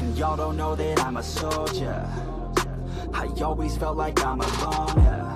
and y'all don't know that I'm a soldier. I always felt like I'm a loner